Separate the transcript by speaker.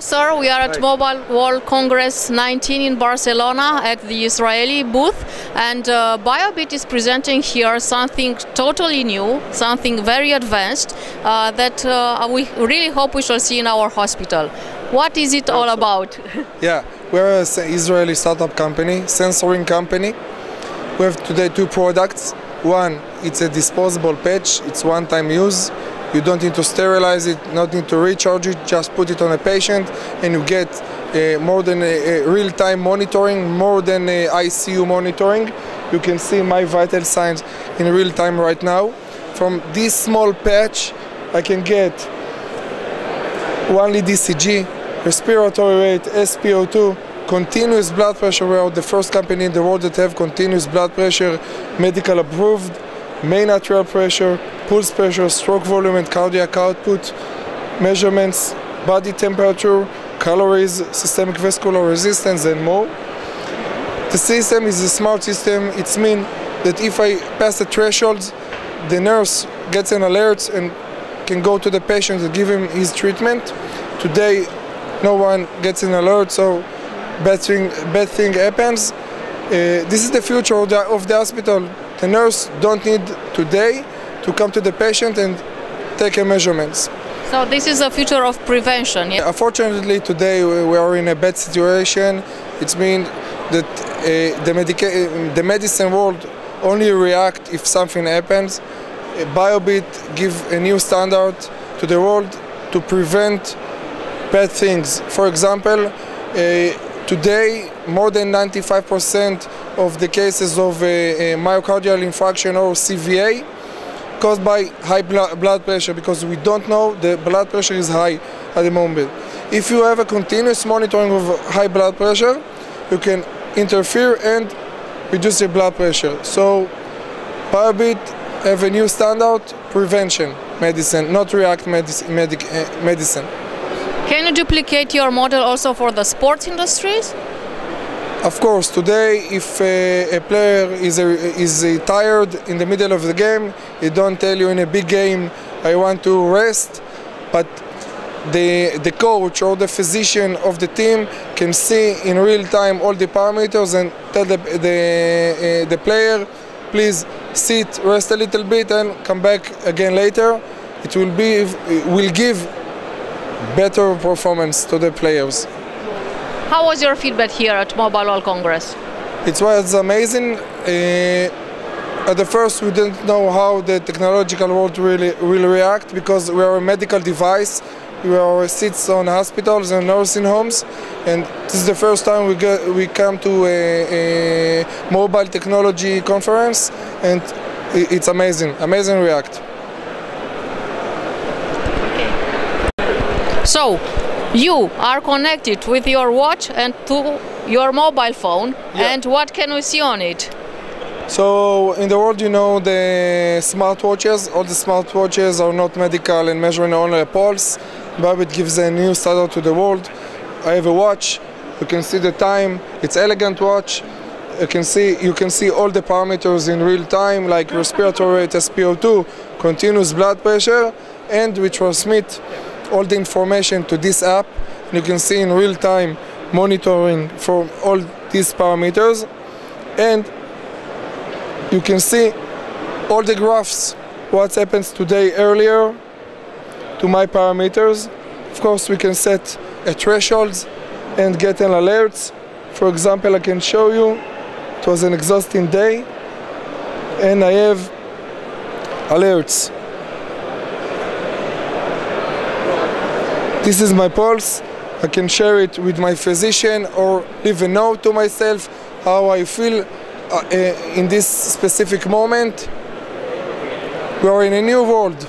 Speaker 1: sir. We are at
Speaker 2: Hi.
Speaker 1: Mobile World Congress 19 in Barcelona at the Israeli booth, and uh, BioBeat is presenting here something totally new, something very advanced uh, that uh, we really hope we shall see in our hospital. What is it all about?
Speaker 2: Yeah, we're an Israeli startup company, sensoring company. We have today two products. One, it's a disposable patch. It's one-time use. You don't need to sterilize it, not need to recharge it. Just put it on a patient, and you get uh, more than real-time monitoring, more than ICU monitoring. You can see my vital signs in real time right now. From this small patch, I can get one lead ECG, respiratory rate, SpO2, continuous blood pressure. We are the first company in the world that have continuous blood pressure, medical approved, main arterial pressure, pulse pressure, stroke volume, and cardiac output measurements, body temperature, calories, systemic vascular resistance, and more. The system is a smart system. It means that if I pass the thresholds, the nurse gets an alert and can go to the patient and give him his treatment. Today, no one gets an alert, so bad thing, bad thing happens. Uh, this is the future of the, of the hospital. The nurse don't need today to come to the patient and take a measurements.
Speaker 1: so this is a future of prevention. Yeah?
Speaker 2: Unfortunately, today we are in a bad situation. It means that uh, the, medica- uh, the medicine world only react if something happens. BioBeat give a new standard to the world to prevent bad things. For example, uh, today more than 95% of the cases of uh, myocardial infarction or CVA caused by high blo- blood pressure because we don't know the blood pressure is high at the moment. If you have a continuous monitoring of high blood pressure, you can interfere and reduce your blood pressure. So BioBeat have a new standard, prevention medicine, not react medic- medic- uh, medicine.
Speaker 1: Can you duplicate your model also for the sports industries?
Speaker 2: Of course, today, if uh, a player is, uh, is uh, tired in the middle of the game, he don't tell you in a big game, I want to rest, but the, the coach or the physician of the team can see in real time all the parameters and tell the, the, uh, the player, please sit, rest a little bit and come back again later. It will, be, it will give better performance to the players.
Speaker 1: How was your feedback here at Mobile World Congress?
Speaker 2: It was amazing. Uh, at the first, we didn't know how the technological world really will react because we are a medical device. We are sits on hospitals and nursing homes, and this is the first time we get we come to a, a mobile technology conference, and it's amazing. Amazing react.
Speaker 1: So, you are connected with your watch and to your mobile phone,
Speaker 2: Yeah.
Speaker 1: and what can we see on it?
Speaker 2: So in the world, you know the smartwatches. All the smartwatches are not medical and measuring only a pulse. but it gives a new standard to the world. I have a watch. You can see the time. It's elegant watch. You can see you can see all the parameters in real time, like respiratory rate, SpO2, continuous blood pressure, and we transmit all the information to this app. You can see in real time monitoring for all these parameters, and you can see all the graphs what happens today earlier to my parameters. Of course we can set a thresholds and get an alerts for example i can show you it was an exhausting day and i have alerts this is my pulse i can share it with my physician or leave a note to myself how i feel uh, uh, in this specific moment. We are in a new world.